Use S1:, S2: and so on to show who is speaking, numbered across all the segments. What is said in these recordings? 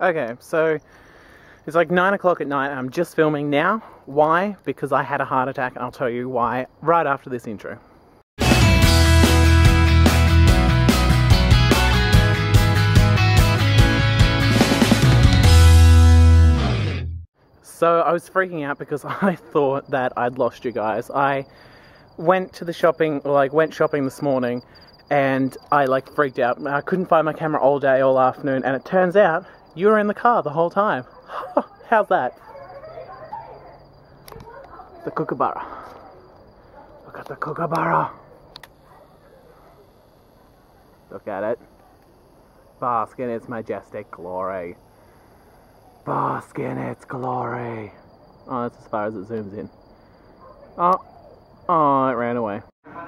S1: Okay, so it's like nine o'clock at night. I'm just filming now. Why? Because I had a heart attack, and I'll tell you why right after this intro. So I was freaking out because I thought that I'd lost you guys. I went to the shopping, like went shopping this morning, and I like freaked out. I couldn't find my camera all day, all afternoon, and it turns out you were in the car the whole time. How's that? The kookaburra. Look at the kookaburra. Look at it. Bask in its majestic glory. Bask in its glory. Oh, that's as far as it zooms in. Oh, oh, it ran away.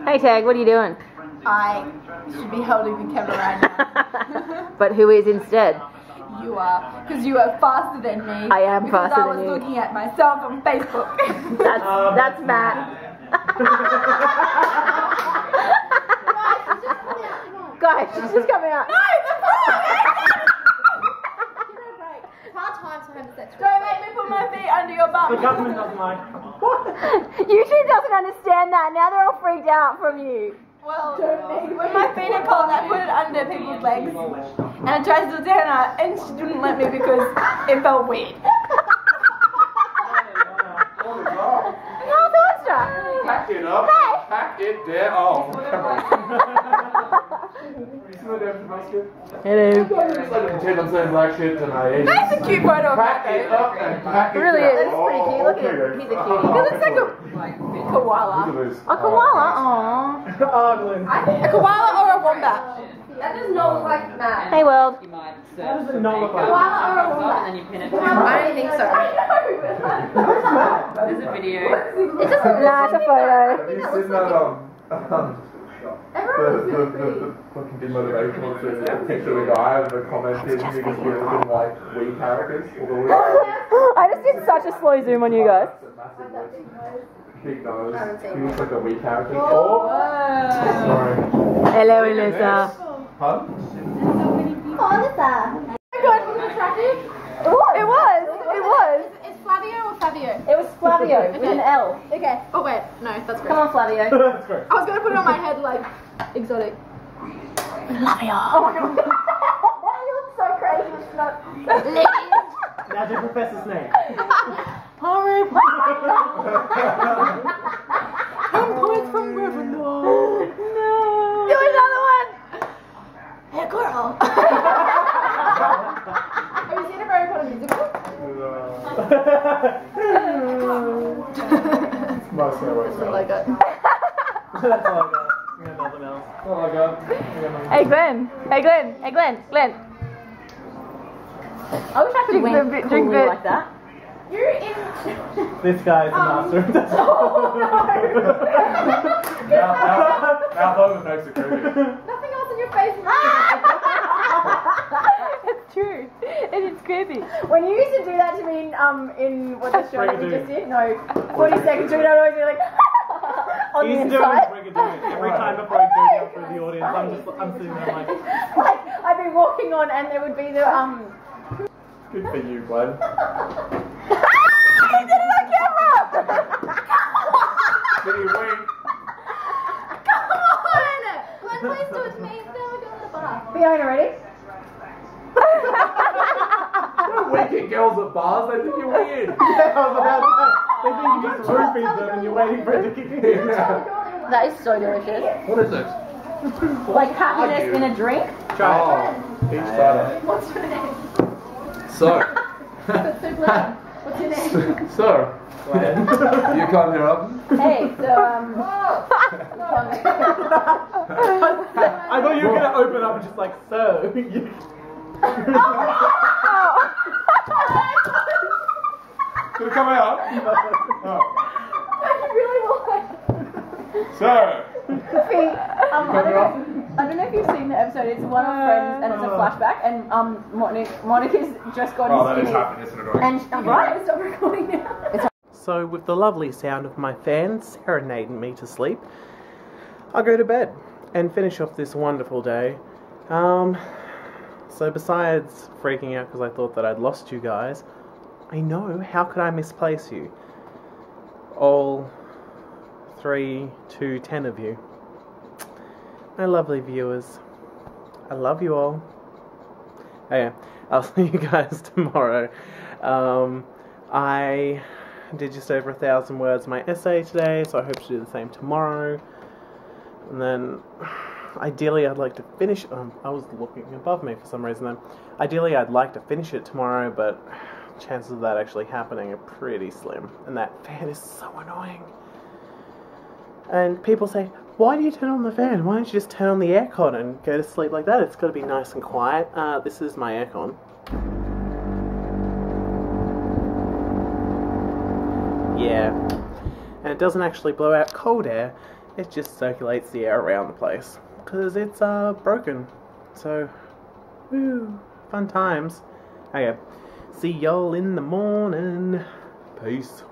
S2: Hey Tag, what are you doing?
S3: I should be holding the camera right now.
S2: but who is instead?
S3: You are, because you are faster than me.
S2: I am
S3: because
S2: faster
S3: I was
S2: than you.
S3: looking at myself on Facebook.
S2: That's
S1: Um,
S2: that's Matt. Guys, she's just coming out.
S3: No, the Don't make me put my feet under your
S1: The government doesn't like. What?
S2: YouTube doesn't understand that. Now they're all freaked out from you.
S3: Well, when my feet are cold, I put it under people's legs. And I tried to do her, and she didn't let me because it felt weird.
S2: How thoughts
S4: Pack it up.
S2: Hey.
S4: Pack it down. Oh, come on.
S2: Hello.
S4: It's like pretend saying black shit tonight.
S3: That's a cute photo of
S4: Pack it up and pack it
S2: It really
S4: down.
S2: is. It's pretty cute. Look at him. He's a cutie.
S3: He looks like a koala.
S4: Look at this.
S2: A koala. Aww.
S1: Ugly.
S3: A koala or a wombat?
S5: That does not look like that.
S2: Hey world.
S1: How does not look like?
S5: Koala or a wombat?
S6: and then you pin it.
S5: I don't think so.
S6: There's a video.
S2: It's just nah, it's a photo.
S4: Have you seen that, um, um, the, the, the, the fucking demotivational thing, the picture of the guy with the comment is he was looking like Wii characters, all the way.
S2: I just did such a slow zoom on you guys.
S4: Massive lips, Big nose. He looks like a Wii character. Oh! Sorry.
S2: Hello, Elisa.
S4: Huh?
S2: It was. It was. It was.
S3: It's Flavio or Fabio?
S2: It was Flavio with an L.
S3: Okay. Oh wait, no, that's great.
S2: Come on, Flavio.
S1: That's great.
S3: I was gonna put it on my head like exotic.
S2: Oh my god. you look so crazy. It's not.
S1: Now do Professor Snape.
S3: Points from Gryffindor. No.
S2: Do another one.
S3: Hey girl. Have you seen a Harry Potter musical?
S4: Must go away, so.
S3: Like it.
S1: That's all I got. I got nothing else.
S4: Oh.
S2: Hey Glenn. Hey Glenn. Hey Glenn. Glenn. I wish I could
S3: Drink
S2: wink
S3: the bit- drink
S2: coolly
S3: the-
S2: like that.
S3: You're in.
S1: This guy is the master of this.
S4: Mouth, mouth, mouth open makes it creepy.
S3: Nothing else in your face.
S2: it's true. And it's creepy. When you used to do that to me in, um, in what the show that we just did, no, 40 seconds, you would always be like, on
S1: He's
S2: the
S1: doing
S2: inside.
S1: Brigadoon every time before I go down through the audience. I'm just, I'm sitting there like,
S2: like, I'd be walking on and there would be the, um,
S4: Good for you, Glenn.
S2: he did it on camera!
S4: Did he wink?
S3: Come on! Glenn, please do it to me. Then we'll go to the bar.
S2: Fiona, ready?
S4: Don't wink at girls at bars, they think you're weird.
S1: I was about to say, they think you just roofied them and you're waiting for it to kick in.
S2: That is so delicious.
S4: What is it?
S2: Like happiness in a drink.
S1: Try it.
S4: Oh, each starter.
S3: What's your name?
S4: So,
S3: That's so glad. What's your name?
S4: so, you come here up.
S2: Hey, so, um,
S1: I thought you were going to open up and just like, so. you-
S4: Did it come out? Oh. So,
S2: um, I, don't know, I don't know if you've seen the episode. It's one of Friends, and it's a flashback. And um, Monica, Monica's just got
S4: oh, that
S2: his
S4: is happening, isn't it?
S2: And I'm right. Stop recording now.
S1: So, with the lovely sound of my fans serenading me to sleep, I'll go to bed and finish off this wonderful day. Um, So besides freaking out because I thought that I'd lost you guys, I know how could I misplace you? All three, two, ten of you. My lovely viewers. I love you all. Okay, I'll see you guys tomorrow. Um, I did just over a thousand words my essay today, so I hope to do the same tomorrow. And then, ideally, I'd like to finish. Um, I was looking above me for some reason. Then, ideally, I'd like to finish it tomorrow, but chances of that actually happening are pretty slim. And that fan is so annoying. And people say, why do you turn on the fan? Why don't you just turn on the aircon and go to sleep like that? It's got to be nice and quiet. Uh, this is my aircon. Yeah. And it doesn't actually blow out cold air, it just circulates the air around the place. Because it's uh, broken. So, woo, fun times. Okay, see y'all in the morning. Peace.